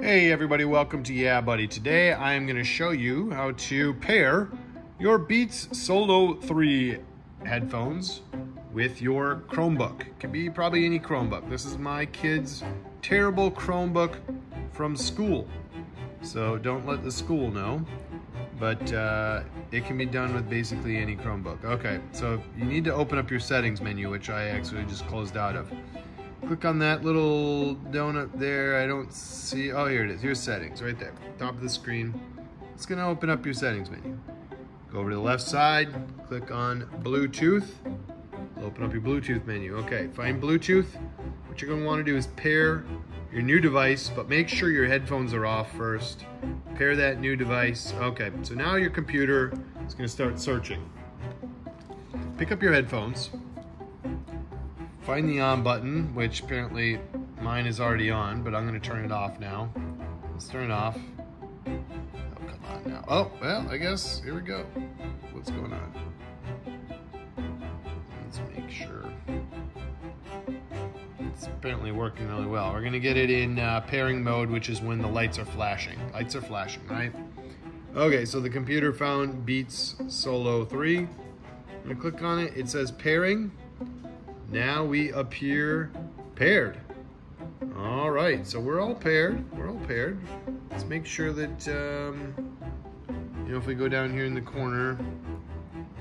Hey everybody, welcome to Yeah Buddy. Today I am going to show you how to pair your Beats Solo 3 headphones with your Chromebook. It can be probably any Chromebook. This is my kid's terrible Chromebook from school. So don't let the school know, but uh, it can be done with basically any Chromebook. Okay, so you need to open up your settings menu, which I actually just closed out of. Click on that little donut there. I don't see, oh, here it is. Here's settings right there, top of the screen. It's gonna open up your settings menu. Go over to the left side, click on Bluetooth. Open up your Bluetooth menu. Okay, find Bluetooth. What you're gonna wanna do is pair your new device, but make sure your headphones are off first. Pair that new device. Okay, so now your computer is gonna start searching. Pick up your headphones find the on button, which apparently mine is already on, but I'm gonna turn it off now. Let's turn it off. Oh, come on now. Oh, well, I guess, here we go. What's going on? Let's make sure. It's apparently working really well. We're gonna get it in uh, pairing mode, which is when the lights are flashing. Lights are flashing, right? Okay, so the computer found Beats Solo 3. I'm gonna click on it. It says pairing. Now we appear paired. All right, so we're all paired. We're all paired. Let's make sure that, um, you know, if we go down here in the corner,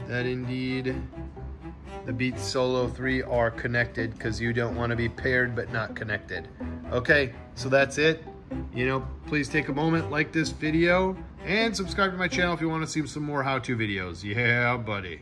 that indeed the Beats Solo 3 are connected because you don't want to be paired but not connected. Okay, so that's it. You know, please take a moment, like this video, and subscribe to my channel if you want to see some more how-to videos. Yeah, buddy.